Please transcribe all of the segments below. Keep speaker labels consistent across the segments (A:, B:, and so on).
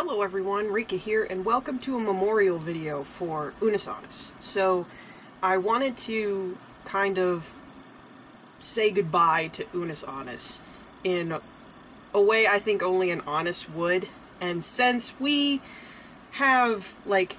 A: Hello everyone, Rika here, and welcome to a memorial video for Unus Annus. So, I wanted to kind of say goodbye to Unus Annus in a way I think only Unus Annus would, and since we have, like,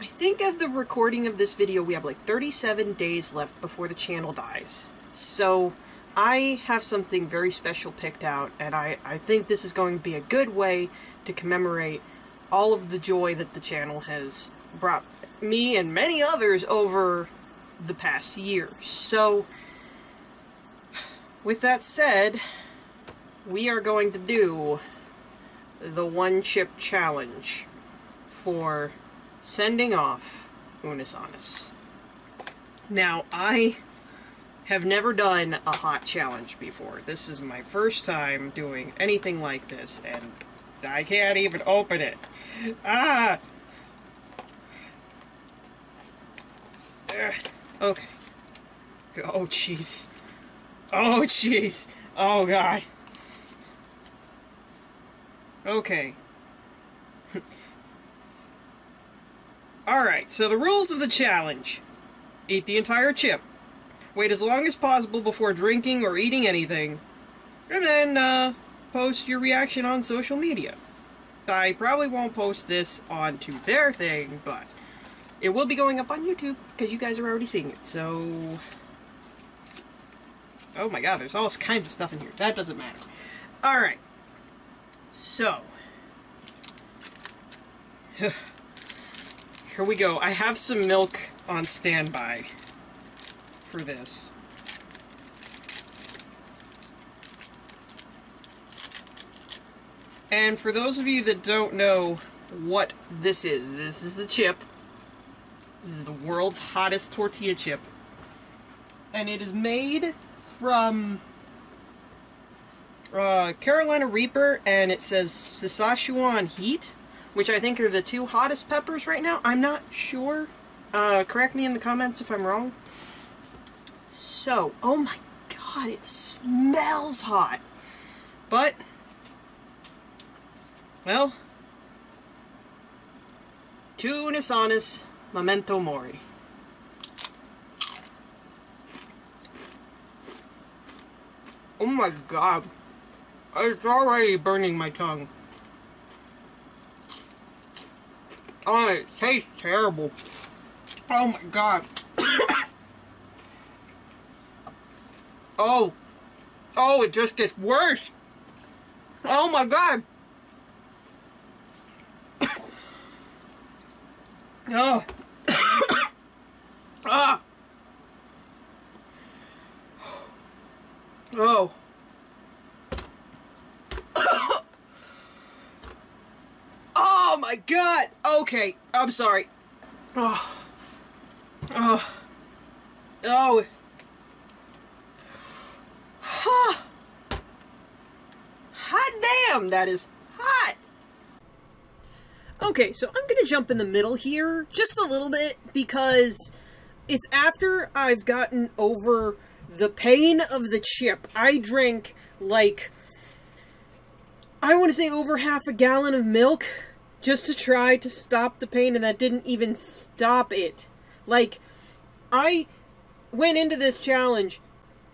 A: I think of the recording of this video, we have like 37 days left before the channel dies. So, I have something very special picked out, and I, I think this is going to be a good way to commemorate all of the joy that the channel has brought me and many others over the past year. So, with that said, we are going to do the one chip challenge for sending off Unus Annus. Now, I have never done a hot challenge before. This is my first time doing anything like this, and I can't even open it. Ah! Okay. Oh, jeez. Oh, jeez. Oh, God. Okay. Alright, so the rules of the challenge. Eat the entire chip. Wait as long as possible before drinking or eating anything. And then, uh, post your reaction on social media. I probably won't post this onto their thing, but it will be going up on YouTube, because you guys are already seeing it, so... Oh my god, there's all kinds of stuff in here. That doesn't matter. Alright. So. Here we go. I have some milk on standby for this. And for those of you that don't know what this is, this is the chip. This is the world's hottest tortilla chip. And it is made from uh, Carolina Reaper, and it says Szechuan Heat, which I think are the two hottest peppers right now. I'm not sure. Uh, correct me in the comments if I'm wrong. So, oh my god, it smells hot. But, well, to Unus Annus, memento mori. Oh my god. It's already burning my tongue. Oh, it tastes terrible. Oh my god. Oh. Oh, it just gets worse. Oh my god. oh. ah. Oh. oh my god! Okay, I'm sorry. Oh. Oh. Oh. Huh. Hot damn, that is hot. Okay, so I'm gonna jump in the middle here just a little bit because it's after I've gotten over the pain of the chip. I drank like I want to say over half a gallon of milk just to try to stop the pain and that didn't even stop it. Like I went into this challenge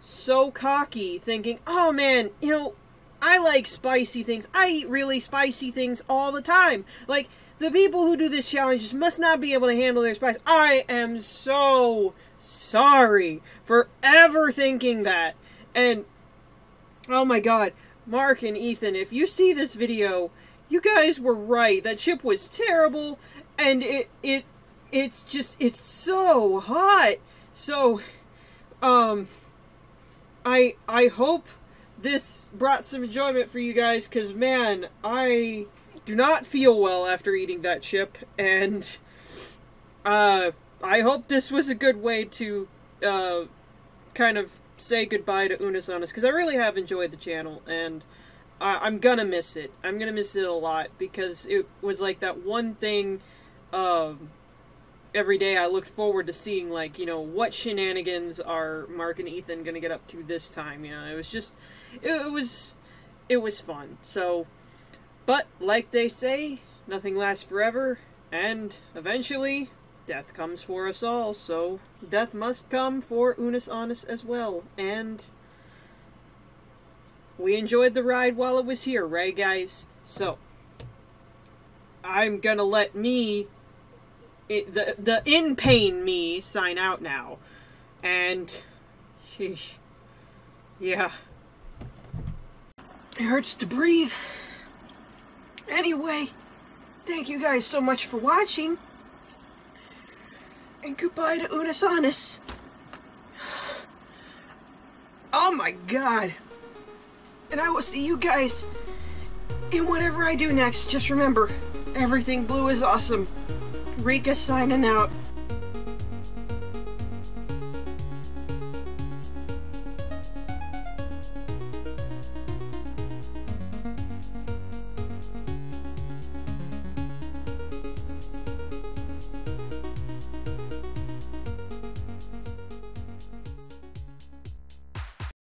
A: so cocky thinking, "Oh man, you know, I like spicy things. I eat really spicy things all the time." Like the people who do this challenge must not be able to handle their spice. I am so sorry for ever thinking that. And, oh my god, Mark and Ethan, if you see this video, you guys were right. That chip was terrible, and it, it, it's just, it's so hot. So, um, I, I hope this brought some enjoyment for you guys, because, man, I do not feel well after eating that chip, and uh, I hope this was a good way to uh, kind of say goodbye to Unis Unus Annus, because I really have enjoyed the channel, and I- am gonna miss it. I'm gonna miss it a lot, because it was like that one thing um, every day I looked forward to seeing, like, you know, what shenanigans are Mark and Ethan gonna get up to this time, you know, it was just, it, it was, it was fun, so... But, like they say, nothing lasts forever, and eventually, death comes for us all, so death must come for Unus Annus as well, and we enjoyed the ride while it was here, right guys? So, I'm gonna let me, it, the, the in pain me, sign out now, and, sheesh, yeah. It hurts to breathe. Anyway, thank you guys so much for watching. And goodbye to Unus Annus. Oh my god. And I will see you guys in whatever I do next. Just remember, everything blue is awesome. Rika signing out.